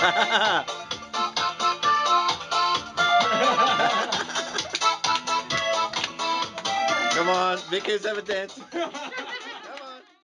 Come on, make us have a dance.